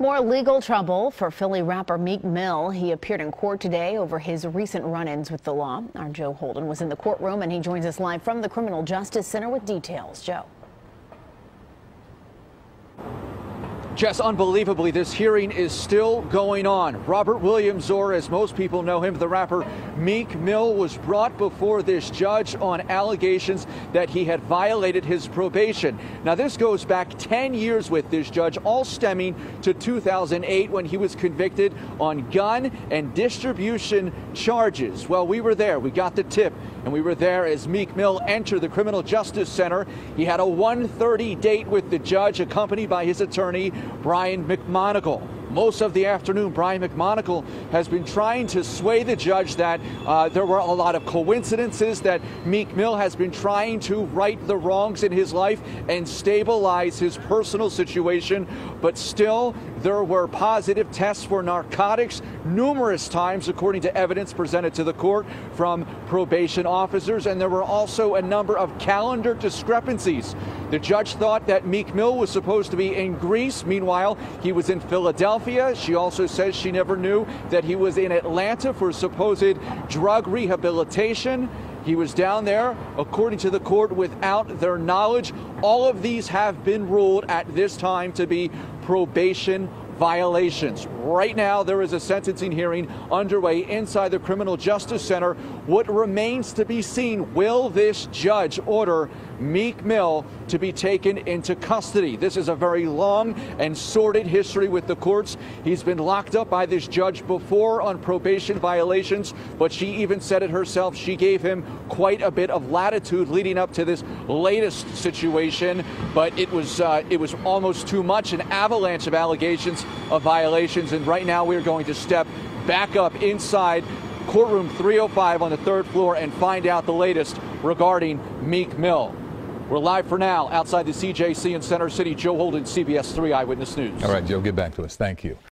More legal trouble for Philly rapper Meek Mill. He appeared in court today over his recent run-ins with the law. Our Joe Holden was in the courtroom and he joins us live from the Criminal Justice Center with details. Joe. Jess, unbelievably, this hearing is still going on. Robert Williams, or as most people know him, the rapper Meek Mill, was brought before this judge on allegations that he had violated his probation. Now, this goes back 10 years with this judge, all stemming to 2008 when he was convicted on gun and distribution charges. Well, we were there. We got the tip, and we were there as Meek Mill entered the Criminal Justice Center. He had a 1:30 date with the judge, accompanied by his attorney. Brian McMonagle. Most of the afternoon, Brian McMonagle has been trying to sway the judge that uh, there were a lot of coincidences, that Meek Mill has been trying to right the wrongs in his life and stabilize his personal situation. But still, there were positive tests for narcotics numerous times, according to evidence presented to the court from probation officers. And there were also a number of calendar discrepancies. The judge thought that Meek Mill was supposed to be in Greece. Meanwhile, he was in Philadelphia. She also says she never knew that he was in Atlanta for supposed drug rehabilitation. He was down there, according to the court, without their knowledge. All of these have been ruled at this time to be probation violations. Right now, there is a sentencing hearing underway inside the Criminal Justice Center. What remains to be seen will this judge order Meek Mill to be taken into custody? This is a very long and sordid history with the courts. He's been locked up by this judge before on probation violations, but she even said it herself. She gave him quite a bit of latitude leading up to this latest situation, but it was uh, it was almost too much, an avalanche of allegations of violations. And right now we're going to step back up inside courtroom 305 on the third floor and find out the latest regarding Meek Mill. We're live for now outside the CJC in Center City. Joe Holden, CBS 3 Eyewitness News. All right, Joe, get back to us. Thank you.